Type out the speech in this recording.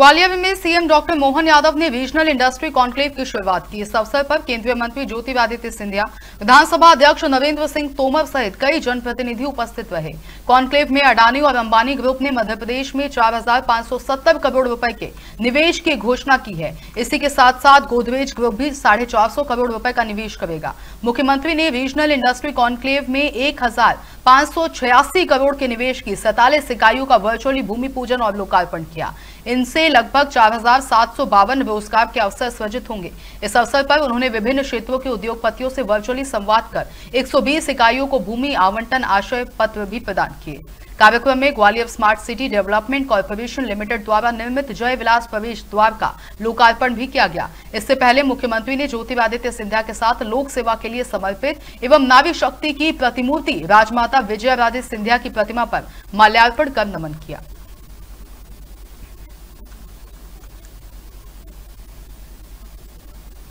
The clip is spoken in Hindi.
ग्वालियर में सीएम डॉक्टर मोहन यादव ने रीजनल इंडस्ट्री कॉन्क्लेव की शुरुआत की। इस अवसर पर केंद्रीय मंत्री ज्योतिरादित्य सिंधिया विधानसभा अध्यक्ष नरेंद्र सिंह तोमर सहित कई जनप्रतिनिधि उपस्थित रहे। कॉन्क्लेव में अडानी और अंबानी ग्रुप ने मध्य प्रदेश में 4,570 करोड़ रुपए के निवेश की घोषणा की है। इसी के साथ साथ गोदरेज ग्रुप भी साढ़े करोड़ रुपए का निवेश करेगा। मुख्यमंत्री ने रीजनल इंडस्ट्री कॉन्क्लेव में एक हज़ार करोड़ के निवेश की, सैतालीस इकाइयों का वर्चुअली भूमि पूजन और लोकार्पण किया। इनसे लगभग चार रोज़गार के अवसर सृजित होंगे। इस अवसर पर उन्होंने विभिन्न क्षेत्रों के उद्योगपतियों से वर्चुअली संवाद कर 120 इकाइयों को भूमि आवंटन आश्रय पत्र भी प्रदान किए। कार्यक्रम में Gwalior smart city development corporation limited द्वारा निर्मित जय विलास प्रवेश द्वार का लोकार्पण भी किया गया। इससे पहले मुख्यमंत्री ने ज्योतिरादित्य सिंधिया के साथ लोक सेवा के लिए समर्पित एवं नावी शक्ति की प्रतिमूर्ति राजमाता विजया सिंधिया की प्रतिमा पर माल्यार्पण कर नमन किया।